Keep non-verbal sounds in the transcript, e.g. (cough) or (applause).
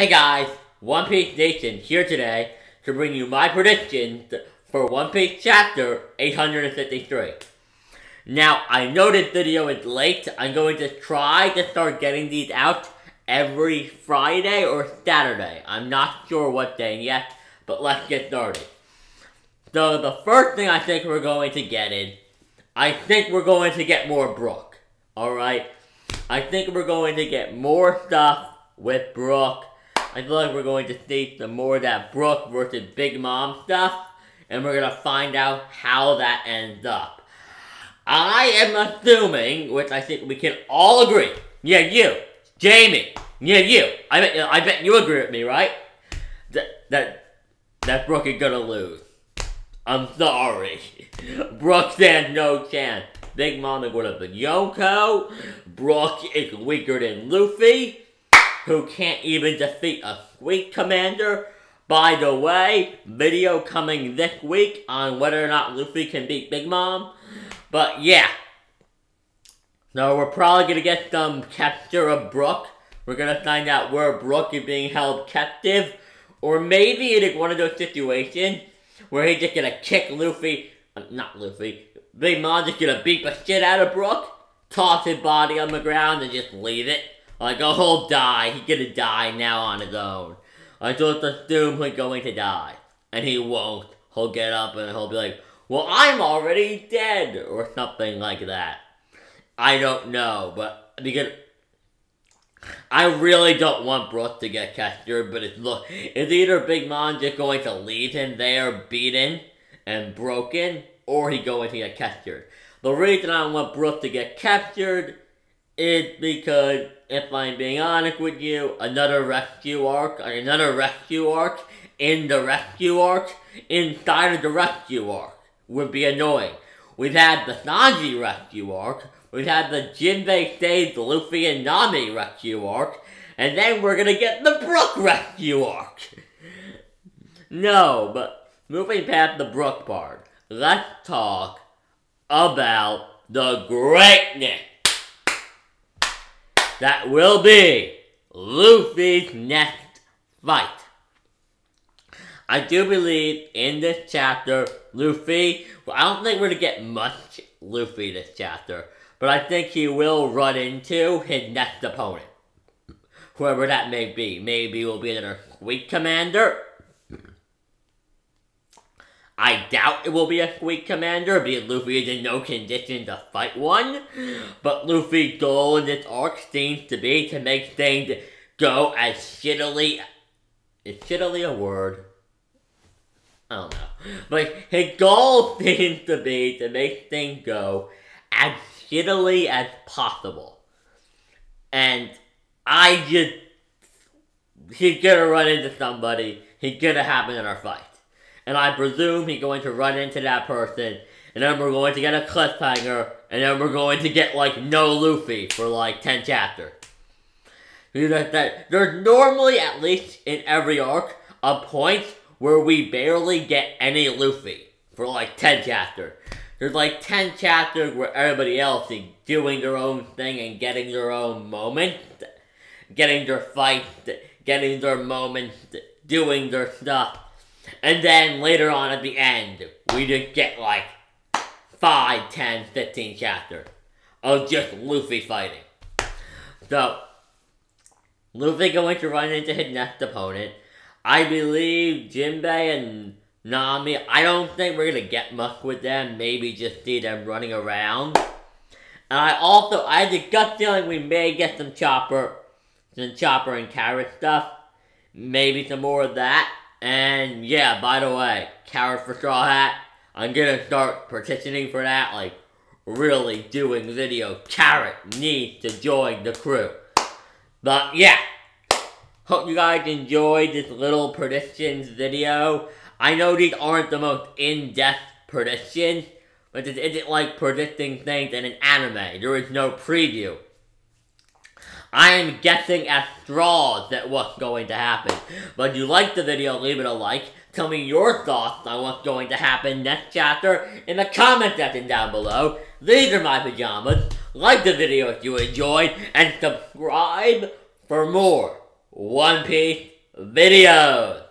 Hey guys, One Piece Nation here today to bring you my predictions for One Piece chapter 853. Now, I know this video is late. I'm going to try to start getting these out every Friday or Saturday. I'm not sure what day yet, but let's get started. So, the first thing I think we're going to get in, I think we're going to get more Brook. Alright? I think we're going to get more stuff with Brook I feel like we're going to see some more of that Brook versus Big Mom stuff, and we're gonna find out how that ends up. I am assuming, which I think we can all agree, yeah, you, Jamie, yeah, you, I bet, I bet you agree with me, right? That, that, that Brook is gonna lose. I'm sorry. (laughs) Brook stands no chance. Big Mom is gonna be Yonko. Brook is weaker than Luffy who can't even defeat a Sweet Commander. By the way, video coming this week on whether or not Luffy can beat Big Mom. But yeah. So we're probably gonna get some capture of Brook. We're gonna find out where Brook is being held captive. Or maybe it is one of those situations where he's just gonna kick Luffy, uh, not Luffy, Big Mom just gonna beat the shit out of Brook, toss his body on the ground and just leave it. Like, oh, he'll die. He's gonna die now on his own. I just assume he's going to die. And he won't. He'll get up and he'll be like, well, I'm already dead, or something like that. I don't know, but because I really don't want Brook to get captured, but it's look, it's either Big Mom just going to leave him there beaten and broken, or he going to get captured. The reason I want Brook to get captured is because if I'm being honest with you, another rescue arc, another rescue arc in the rescue arc inside of the rescue arc would be annoying. We've had the Sanji rescue arc, we've had the Jinbei saves Luffy and Nami rescue arc, and then we're gonna get the Brook rescue arc. no, but moving past the Brook part, let's talk about the greatness that will be Luffy's next fight. I do believe in this chapter, Luffy, well, I don't think we're going to get much Luffy this chapter, but I think he will run into his next opponent. Whoever that may be. Maybe it will be another Sweet Commander, I doubt it will be a Sweet Commander, because Luffy is in no condition to fight one. But Luffy's goal in this arc seems to be to make things go as shittily... Is shittily a word? I don't know. But his goal (laughs) seems to be to make things go as shittily as possible. And I just... He's gonna run into somebody. He's gonna happen in our fight and I presume he's going to run into that person, and then we're going to get a cliffhanger, and then we're going to get, like, no Luffy for, like, 10 chapters. That, that, there's normally, at least in every arc, a point where we barely get any Luffy for, like, 10 chapters. There's, like, 10 chapters where everybody else is doing their own thing and getting their own moment, getting their fight, getting their moment, doing their stuff. And then later on at the end, we just get like 5, 10, 15 chapters of just Luffy fighting. So, Luffy going to run into his next opponent. I believe Jinbei and Nami, I don't think we're going to get much with them. Maybe just see them running around. And I also, I had a gut feeling we may get some Chopper, some Chopper and Carrot stuff. Maybe some more of that. And yeah, by the way, Carrot for Straw Hat, I'm gonna start petitioning for that, like, really doing video. Carrot needs to join the crew. But yeah, hope you guys enjoyed this little predictions video. I know these aren't the most in-depth predictions, but this isn't like predicting things in an anime. There is no preview. I am guessing at straws that what's going to happen. But if you like the video, leave it a like. Tell me your thoughts on what's going to happen next chapter in the comment section down below. These are my pajamas. Like the video if you enjoyed, and subscribe for more One Piece videos.